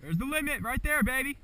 There's the limit right there, baby.